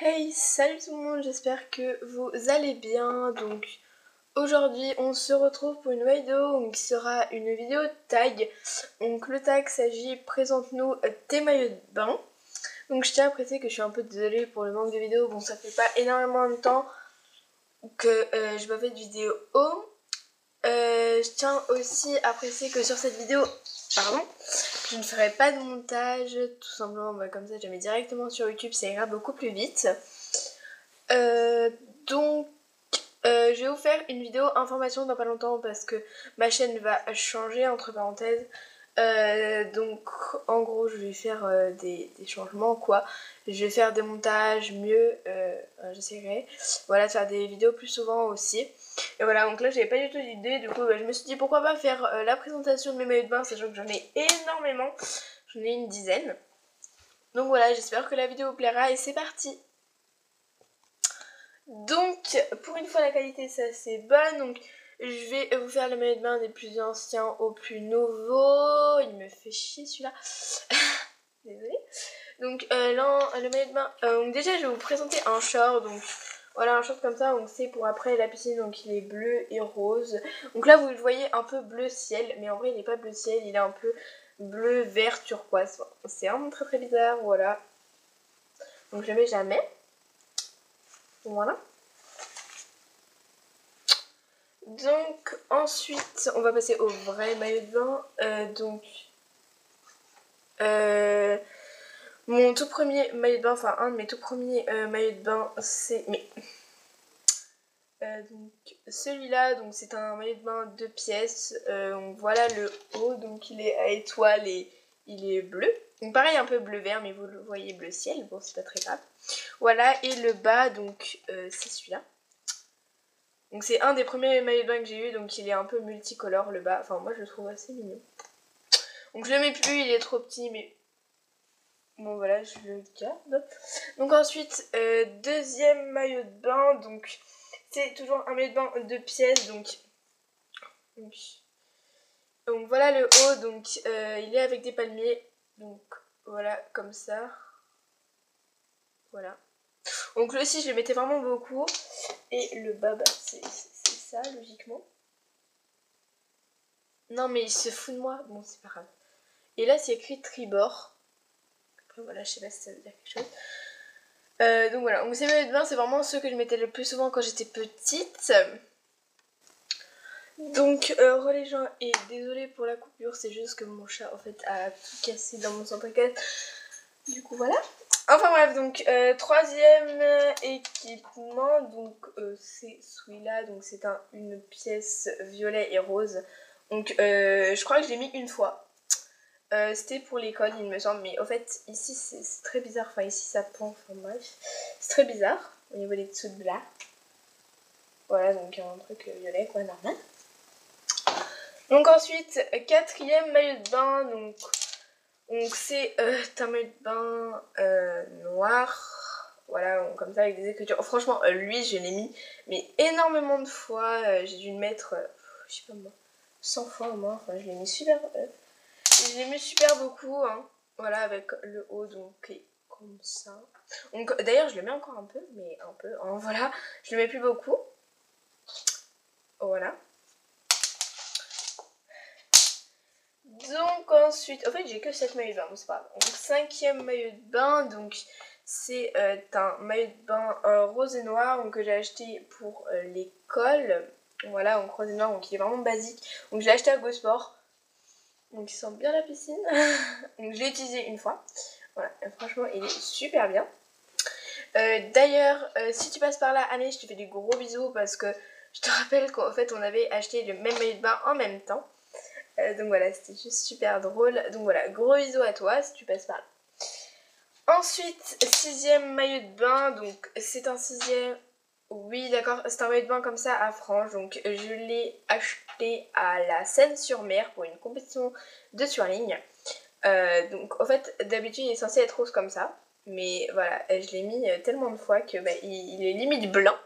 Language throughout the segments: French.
Hey, salut tout le monde, j'espère que vous allez bien. Donc aujourd'hui on se retrouve pour une vidéo qui sera une vidéo tag. Donc le tag s'agit présente-nous tes maillots de bain. Donc je tiens à préciser que je suis un peu désolée pour le manque de vidéos. Bon ça fait pas énormément de temps que je me fais de vidéo euh, je tiens aussi à préciser que sur cette vidéo, pardon, je ne ferai pas de montage, tout simplement bah, comme ça je mets directement sur YouTube, ça ira beaucoup plus vite. Euh, donc euh, je vais vous faire une vidéo information dans pas longtemps parce que ma chaîne va changer entre parenthèses. Donc en gros je vais faire des, des, changements quoi. Je vais faire des montages mieux, j'essaierai. Voilà de faire des vidéos plus souvent aussi. Et voilà, donc là j'avais pas du tout d'idée, du coup bah, je me suis dit pourquoi pas faire euh, la présentation de mes maillots de bain, sachant que j'en ai énormément, j'en ai une dizaine. Donc voilà, j'espère que la vidéo vous plaira et c'est parti Donc, pour une fois la qualité c'est assez bonne, donc je vais vous faire le maillot de bain des plus anciens au plus nouveau. Il me fait chier celui-là. Désolée. Donc euh, là, le maillot de bain, euh, donc déjà je vais vous présenter un short, donc voilà, un short comme ça, donc c'est pour après la piscine, donc il est bleu et rose. Donc là, vous le voyez un peu bleu ciel, mais en vrai, il n'est pas bleu ciel, il est un peu bleu, vert, turquoise. c'est vraiment très très bizarre, voilà. Donc mets jamais. Voilà. Donc ensuite, on va passer au vrai maillot de bain. Euh, donc, euh, mon tout premier maillot de bain, enfin un de mes tout premiers euh, maillots de bain, c'est... Donc celui-là, donc c'est un maillot de bain deux pièces. Voilà le haut, donc il est à étoile et il est bleu. Donc pareil un peu bleu vert, mais vous le voyez bleu ciel, bon c'est pas très grave. Voilà, et le bas, donc c'est celui-là. Donc c'est un des premiers maillots de bain que j'ai eu, donc il est un peu multicolore le bas. Enfin moi je le trouve assez mignon. Donc je le mets plus, il est trop petit, mais Bon voilà, je le garde. Donc ensuite, euh, deuxième maillot de bain. Donc c'est toujours un maillot de bain de pièces. Donc, donc, voilà le haut. Donc euh, il est avec des palmiers. Donc voilà, comme ça. Voilà. Donc le ci je le mettais vraiment beaucoup. Et le bas, c'est ça logiquement. Non mais il se fout de moi. Bon c'est pas grave. Et là c'est écrit tribord voilà, je sais pas si ça veut dire quelque chose. Euh, donc voilà, donc ces maillots de bain, c'est vraiment ceux que je mettais le plus souvent quand j'étais petite. Donc, euh, les et désolé pour la coupure, c'est juste que mon chat en fait a tout cassé dans mon centre Du coup, voilà. Enfin bref, donc euh, troisième équipement, donc euh, c'est celui-là, donc c'est un, une pièce violet et rose. Donc je crois que je l'ai mis une fois. Euh, c'était pour l'école, il me semble, mais au fait, ici c'est très bizarre. Enfin, ici ça pend, enfin bref. C'est très bizarre au niveau des dessous de là. Voilà, donc un truc euh, violet, quoi, normal. Donc ensuite, quatrième maillot de bain, donc donc c'est euh, un maillot de bain noir, voilà, comme ça avec des écritures. franchement, lui je l'ai mis, mais énormément de fois, j'ai dû le mettre, je sais pas moi, 100 fois au moins, je l'ai mis super, je l'aimais super beaucoup, hein. Voilà, avec le haut, donc comme ça. Donc d'ailleurs, je le mets encore un peu, mais un peu, hein, voilà. Je le mets plus beaucoup. Voilà. Donc ensuite, en fait j'ai que 7 maillots de bain, c'est pas grave. Donc cinquième maillot de bain, donc c'est euh, un maillot de bain rose et noir que j'ai acheté pour euh, l'école. Voilà, donc rose et noir, donc il est vraiment basique. Donc je l'ai acheté à GoSport. Donc il sent bien la piscine. donc je l'ai utilisé une fois. Voilà, franchement il est super bien. Euh, d'ailleurs, si tu passes par là, allez, je te fais des gros bisous parce que je te rappelle qu'en fait on avait acheté le même maillot de bain en même temps. Euh, donc voilà, c'était juste super drôle. Donc voilà, gros bisous à toi si tu passes par là. Ensuite, sixième maillot de bain, donc c'est un sixième oui, d'accord, c'est un maillot de bain comme ça à franges. Donc, je l'ai acheté à la Seine-sur-Mer pour une compétition de surligne. Euh, donc, en fait, d'habitude, il est censé être rose comme ça. Mais voilà, je l'ai mis tellement de fois que bah, il, est limite blanc.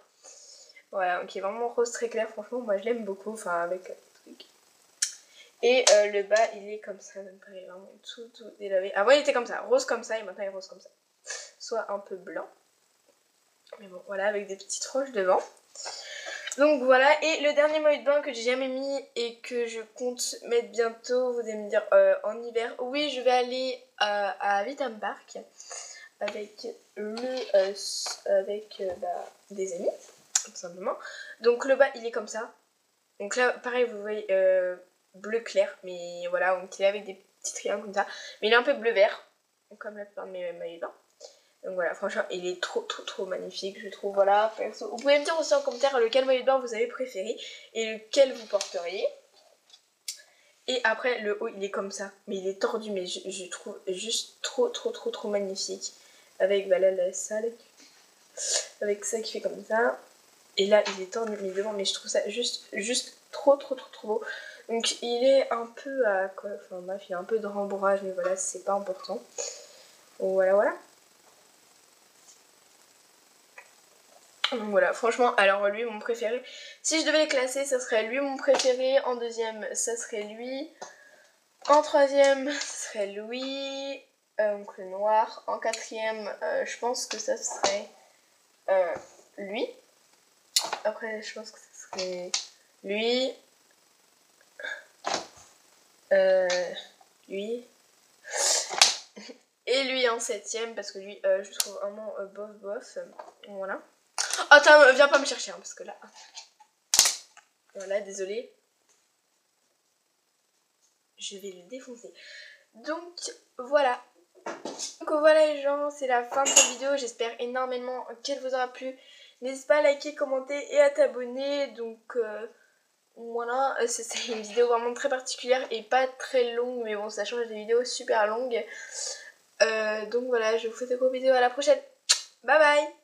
Voilà, donc il est vraiment rose très clair. Franchement, moi, je l'aime beaucoup. Enfin, avec. Et euh, le bas, il est comme ça. Donc, il est vraiment tout, tout délavé. Avant, il était comme ça, rose comme ça. Et maintenant, il est rose comme ça. Soit un peu blanc. Mais bon, voilà, avec des petites roches devant. Donc voilà, et le dernier maillot de bain que j'ai jamais mis et que je compte mettre bientôt, vous allez me dire euh, en hiver. Oui, je vais aller à, à Vitam Park avec le euh, avec bah, des amis, tout simplement. Donc le bas, il est comme ça. Donc là, pareil, vous voyez bleu clair, mais voilà, il est avec des petits triangles comme ça. Mais il est un peu bleu-vert, comme la plupart de mes maillots de bain. Donc voilà, franchement, il est trop trop trop magnifique, je trouve. Voilà, Vous pouvez me dire aussi en commentaire lequel maillot de bain vous avez préféré et lequel vous porteriez. Et après, le haut, il est comme ça. Mais il est tordu, mais je, trouve juste trop trop trop trop magnifique. Avec salle. Avec ça qui fait comme ça. Et là, il est tordu, mais devant, mais je trouve ça juste, juste trop trop trop trop beau. Donc il est un peu à quoi Enfin bref, il y a un peu de rembourrage, mais voilà, c'est pas important. Voilà, voilà. Donc voilà, franchement, alors lui, mon préféré. Si je devais les classer, ça serait lui mon préféré. En deuxième, ça serait lui. En troisième, ça serait lui. Euh, donc le noir. En quatrième, euh, je pense que ça serait euh, lui. Après, je pense que ça serait lui. Lui. Et lui en septième, parce que lui, je trouve vraiment bof bof. Voilà. Attends, viens pas me chercher, hein, parce que là... Voilà, désolé. Je vais le défoncer. Donc, voilà. Donc voilà les gens, c'est la fin de cette vidéo. J'espère énormément qu'elle vous aura plu. N'hésite pas à liker, commenter et à t'abonner. Donc euh, voilà, c'est une vidéo vraiment très particulière et pas très longue. Mais bon, ça change des vidéos super longues. Euh, donc voilà, je vous fais de gros bisous. À la prochaine. Bye bye